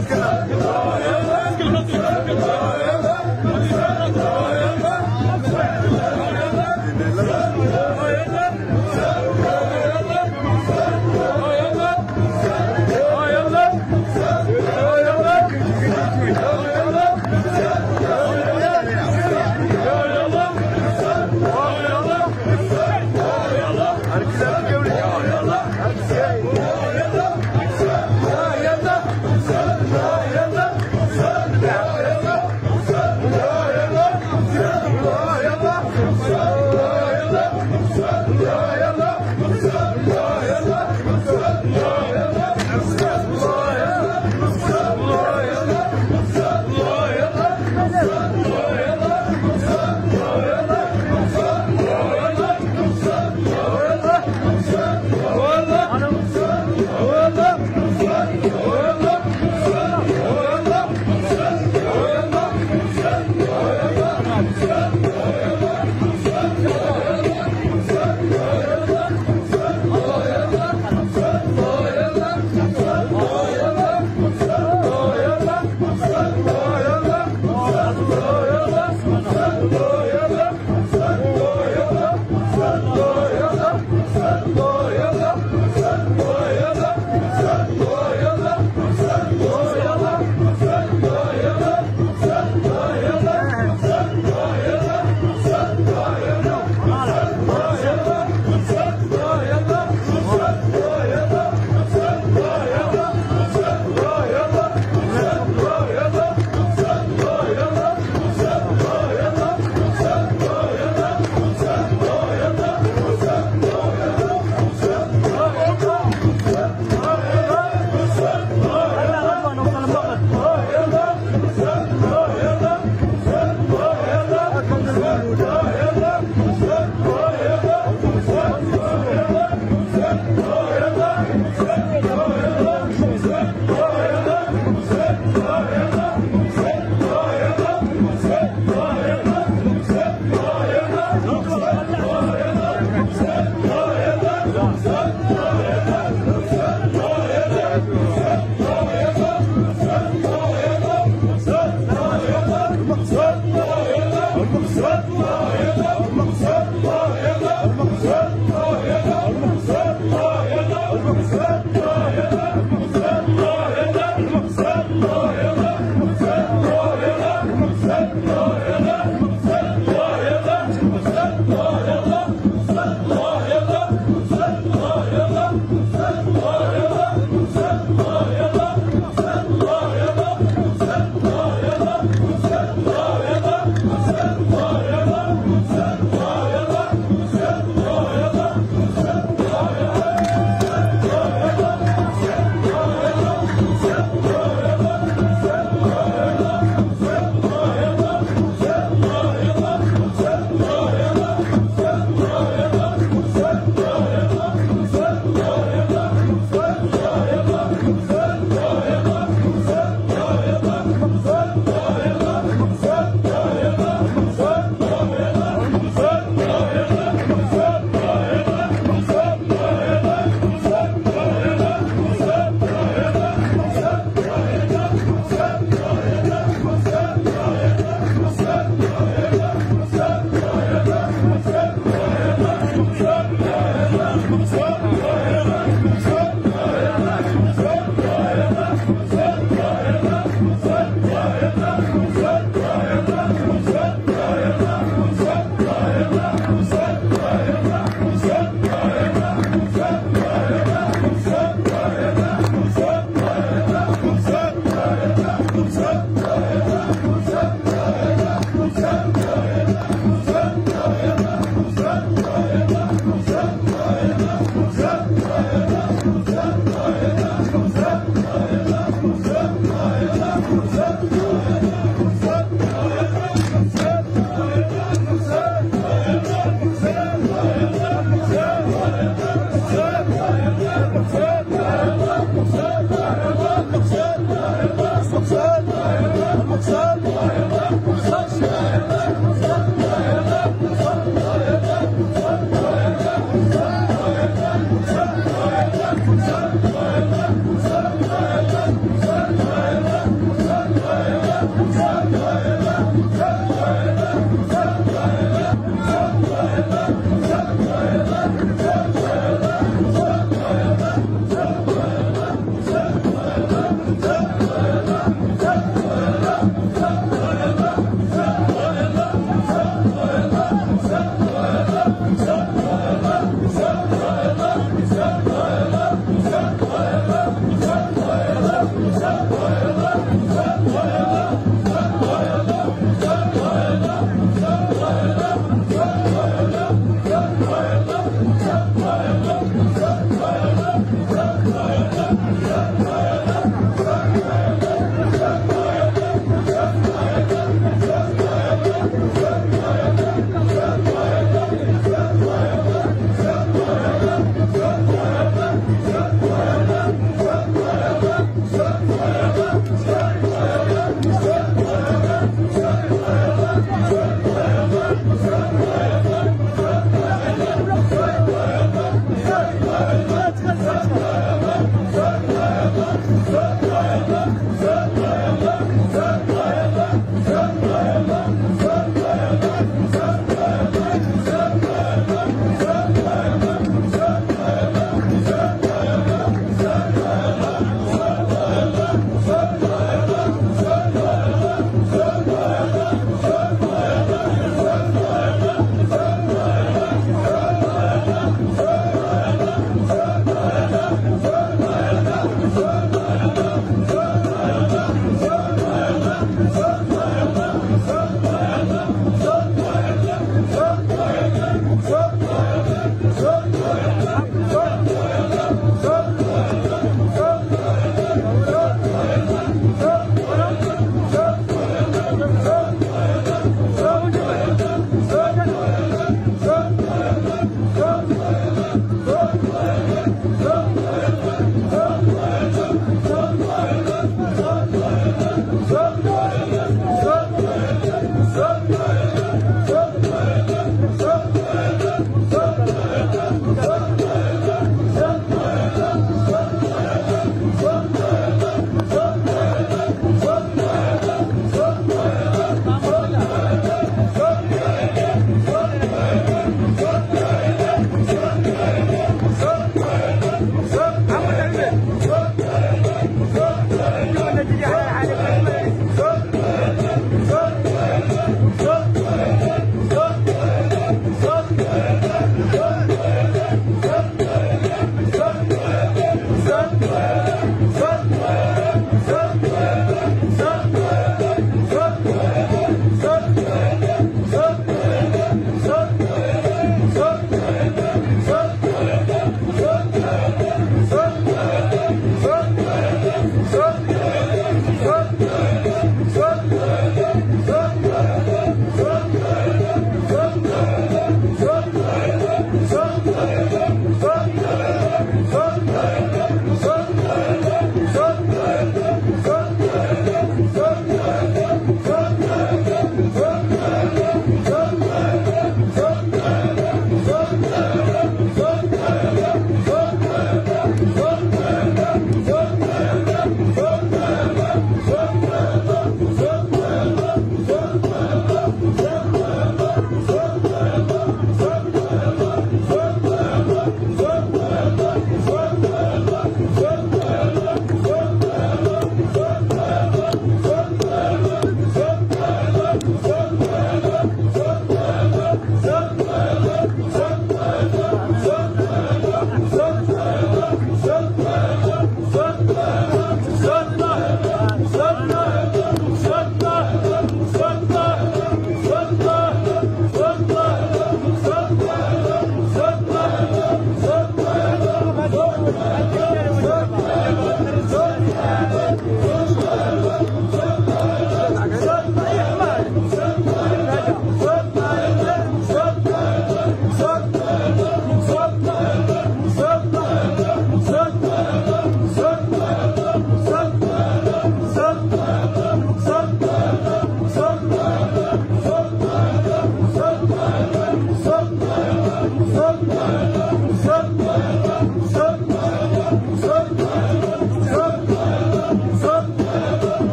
Let's go.